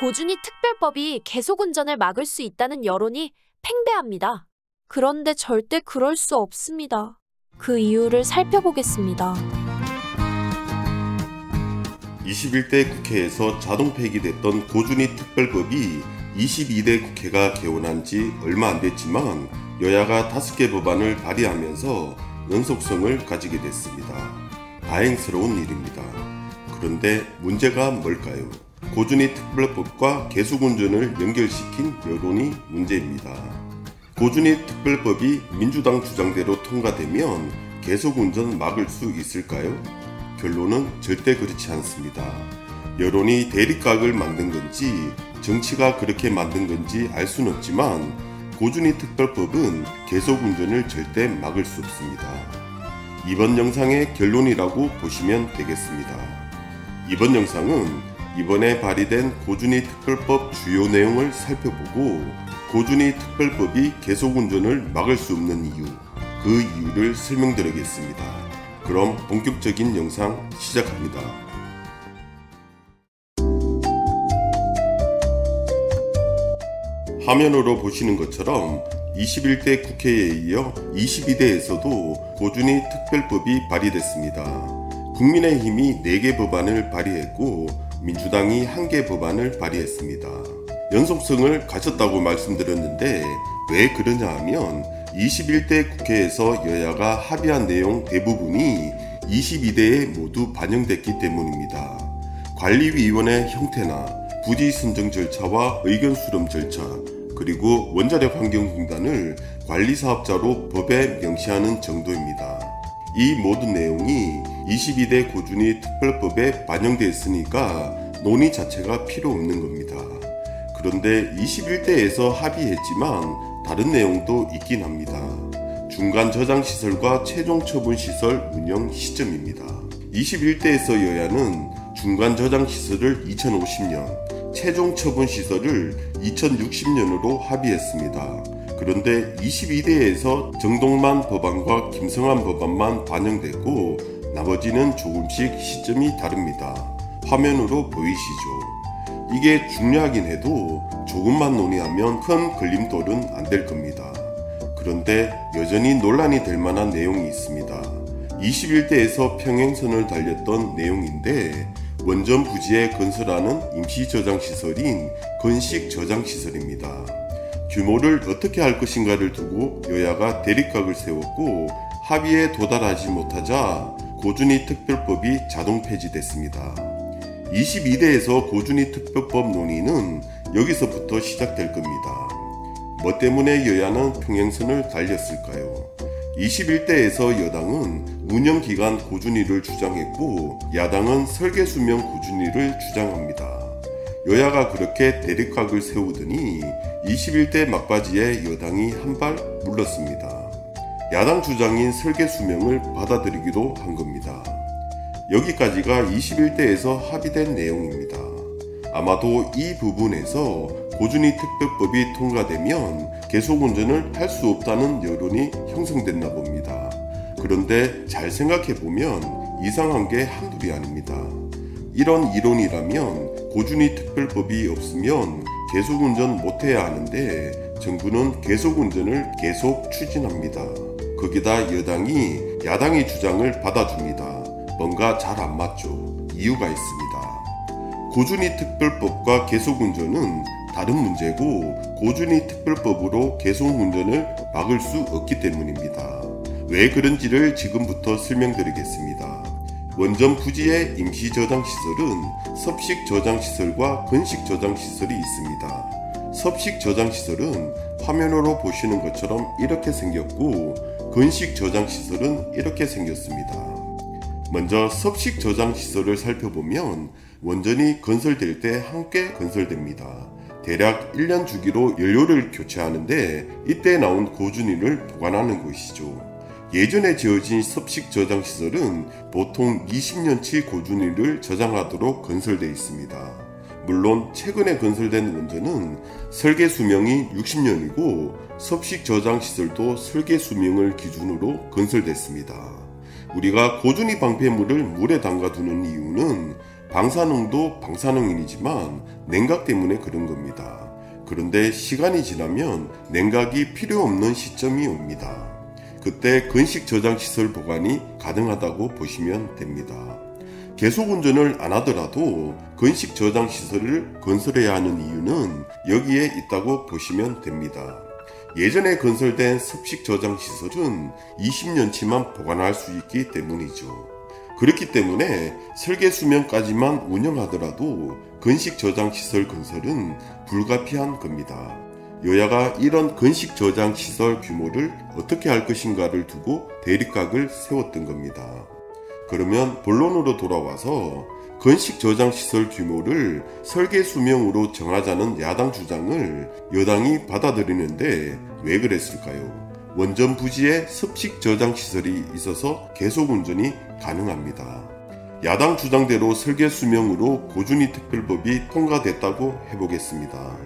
고준위 특별법이 계속 운전을 막을 수 있다는 여론이 팽배합니다. 그런데 절대 그럴 수 없습니다. 그 이유를 살펴보겠습니다. 21대 국회에서 자동 폐기됐던 고준위 특별법이 22대 국회가 개원한 지 얼마 안 됐지만 여야가 5개 법안을 발의하면서 연속성을 가지게 됐습니다. 다행스러운 일입니다. 그런데 문제가 뭘까요? 고준위 특별법과 계속운전을 연결시킨 여론이 문제입니다. 고준위 특별법이 민주당 주장대로 통과되면 계속운전 막을 수 있을까요? 결론은 절대 그렇지 않습니다. 여론이 대립각을 만든 건지 정치가 그렇게 만든 건지 알 수는 없지만 고준위 특별법은 계속운전을 절대 막을 수 없습니다. 이번 영상의 결론이라고 보시면 되겠습니다. 이번 영상은 이번에 발의된 고준위 특별법 주요 내용을 살펴보고 고준위 특별법이 계속 운전을 막을 수 없는 이유, 그 이유를 설명드리겠습니다. 그럼 본격적인 영상 시작합니다. 화면으로 보시는 것처럼 21대 국회에 이어 22대에서도 고준위 특별법이 발의됐습니다. 국민의힘이 4개 법안을 발의했고 민주당이 1개 법안을 발의했습니다. 연속성을 가졌다고 말씀드렸는데 왜 그러냐 하면 21대 국회에서 여야가 합의한 내용 대부분이 22대에 모두 반영됐기 때문입니다. 관리위원회 형태나 부지 선정 절차와 의견 수렴 절차, 그리고 원자력 환경공단을 관리사업자로 법에 명시하는 정도입니다. 이 모든 내용이 22대 고준위 특별법에 반영되어 있으니까 논의 자체가 필요 없는 겁니다. 그런데 21대에서 합의했지만 다른 내용도 있긴 합니다. 중간 저장 시설과 최종 처분 시설 운영 시점입니다. 21대에서 여야는 중간 저장 시설을 2050년, 최종 처분 시설을 2060년으로 합의했습니다. 그런데 22대에서 정동만 법안과 김성환 법안만 반영됐고 나머지는 조금씩 시점이 다릅니다. 화면으로 보이시죠? 이게 중요하긴 해도 조금만 논의하면 큰 걸림돌은 안 될 겁니다. 그런데 여전히 논란이 될 만한 내용이 있습니다. 21대에서 평행선을 달렸던 내용인데 원전 부지에 건설하는 임시 저장 시설인 건식 저장 시설입니다. 규모를 어떻게 할 것인가를 두고 여야가 대립각을 세웠고 합의에 도달하지 못하자 고준위 특별법이 자동 폐지됐습니다. 22대에서 고준위 특별법 논의는 여기서부터 시작될 겁니다. 뭐 때문에 여야는 평행선을 달렸을까요? 21대에서 여당은 운영기간 고준위를 주장했고 야당은 설계수명 고준위를 주장합니다. 여야가 그렇게 대립각을 세우더니 21대 막바지에 여당이 한 발 물렀습니다. 야당 주장인 설계 수명을 받아들이기도 한 겁니다. 여기까지가 21대에서 합의된 내용입니다. 아마도 이 부분에서 고준위 특별법이 통과되면 계속 운전을 할 수 없다는 여론이 형성됐나 봅니다. 그런데 잘 생각해 보면 이상한 게 한둘이 아닙니다. 이런 이론이라면 고준위 특별법이 없으면 계속 운전 못해야 하는데 정부는 계속 운전을 계속 추진합니다. 거기다 여당이 야당의 주장을 받아줍니다. 뭔가 잘 안 맞죠. 이유가 있습니다. 고준위 특별법과 계속운전은 다른 문제고 고준위 특별법으로 계속운전을 막을 수 없기 때문입니다. 왜 그런지를 지금부터 설명드리겠습니다. 원전 부지의 임시 저장 시설은 섭식 저장 시설과 건식 저장 시설이 있습니다. 섭식 저장 시설은 화면으로 보시는 것처럼 이렇게 생겼고 건식 저장 시설은 이렇게 생겼습니다. 먼저 섭식 저장 시설을 살펴보면 원전이 건설될 때 함께 건설됩니다. 대략 1년 주기로 연료를 교체하는데 이때 나온 고준위를 보관하는 곳이죠. 예전에 지어진 섭식 저장 시설은 보통 20년치 고준위를 저장하도록 건설되어 있습니다. 물론 최근에 건설된 원전은 설계 수명이 60년이고 섭식 저장 시설도 설계 수명을 기준으로 건설됐습니다. 우리가 고준위 방패물을 물에 담가두는 이유는 방사능도 방사능이지만 냉각 때문에 그런 겁니다. 그런데 시간이 지나면 냉각이 필요 없는 시점이 옵니다. 그때 건식 저장 시설 보관이 가능하다고 보시면 됩니다. 계속 운전을 안 하더라도 건식 저장 시설을 건설해야 하는 이유는 여기에 있다고 보시면 됩니다. 예전에 건설된 습식 저장 시설은 20년치만 보관할 수 있기 때문이죠. 그렇기 때문에 설계 수명까지만 운영하더라도 건식 저장 시설 건설은 불가피한 겁니다. 여야가 이런 건식 저장 시설 규모를 어떻게 할 것인가를 두고 대립각을 세웠던 겁니다. 그러면 본론으로 돌아와서 건식 저장 시설 규모를 설계 수명으로 정하자는 야당 주장을 여당이 받아들이는데 왜 그랬을까요? 원전 부지에 습식 저장 시설이 있어서 계속 운전이 가능합니다. 야당 주장대로 설계 수명으로 고준위 특별법이 통과됐다고 해보겠습니다.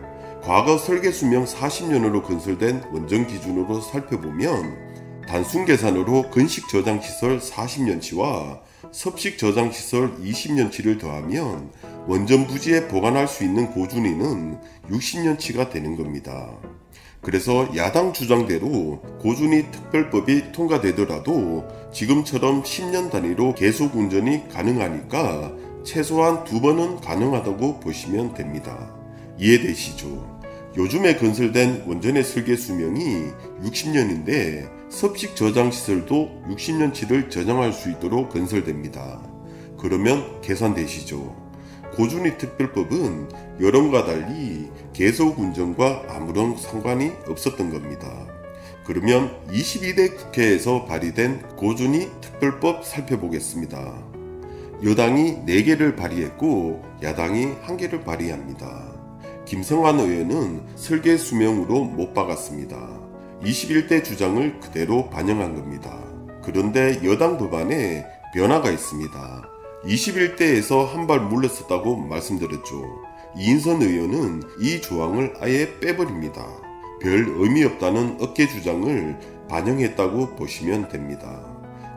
과거 설계 수명 40년으로 건설된 원전 기준으로 살펴보면 단순 계산으로 건식 저장 시설 40년치와 섭식 저장 시설 20년치를 더하면 원전 부지에 보관할 수 있는 고준위는 60년치가 되는 겁니다. 그래서 야당 주장대로 고준위 특별법이 통과되더라도 지금처럼 10년 단위로 계속 운전이 가능하니까 최소한 두 번은 가능하다고 보시면 됩니다. 이해되시죠? 요즘에 건설된 원전의 설계 수명이 60년인데 섭식 저장 시설도 60년치를 저장할 수 있도록 건설됩니다. 그러면 계산되시죠? 고준위 특별법은 여론과 달리 계속 운전과 아무런 상관이 없었던 겁니다. 그러면 22대 국회에서 발의된 고준위 특별법 살펴보겠습니다. 여당이 4개를 발의했고 야당이 1개를 발의합니다. 김성환 의원은 설계 수명으로 못 박았습니다. 21대 주장을 그대로 반영한 겁니다. 그런데 여당 법안에 변화가 있습니다. 21대에서 한 발 물러섰다고 말씀드렸죠. 이인선 의원은 이 조항을 아예 빼버립니다. 별 의미 없다는 어깨 주장을 반영했다고 보시면 됩니다.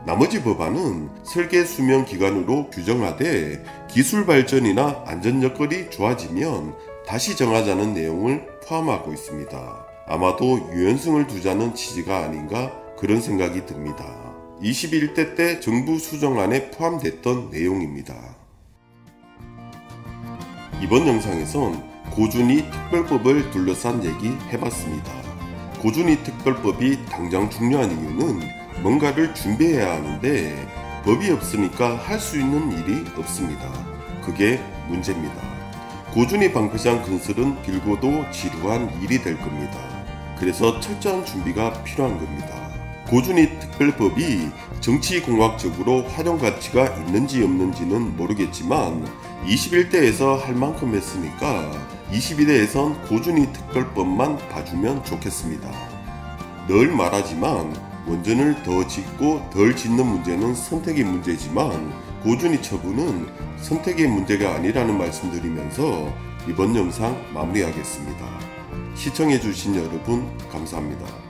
나머지 법안은 설계 수명 기간으로 규정하되 기술 발전이나 안전 여건이 좋아지면 다시 정하자는 내용을 포함하고 있습니다. 아마도 유연성을 두자는 취지가 아닌가 그런 생각이 듭니다. 21대 때 정부 수정안에 포함됐던 내용입니다. 이번 영상에선 고준위 특별법을 둘러싼 얘기 해봤습니다. 고준위 특별법이 당장 중요한 이유는 뭔가를 준비해야 하는데 법이 없으니까 할 수 있는 일이 없습니다. 그게 문제입니다. 고준위 방패장 건설은 길고도 지루한 일이 될 겁니다. 그래서 철저한 준비가 필요한 겁니다. 고준위 특별법이 정치공학적으로 활용 가치가 있는지 없는지는 모르겠지만 21대에서 할 만큼 했으니까 22대에선 고준위 특별법만 봐주면 좋겠습니다. 늘 말하지만 원전을 더 짓고 덜 짓는 문제는 선택의 문제지만 고준위 처분은 선택의 문제가 아니라는 말씀드리면서 이번 영상 마무리하겠습니다. 시청해주신 여러분 감사합니다.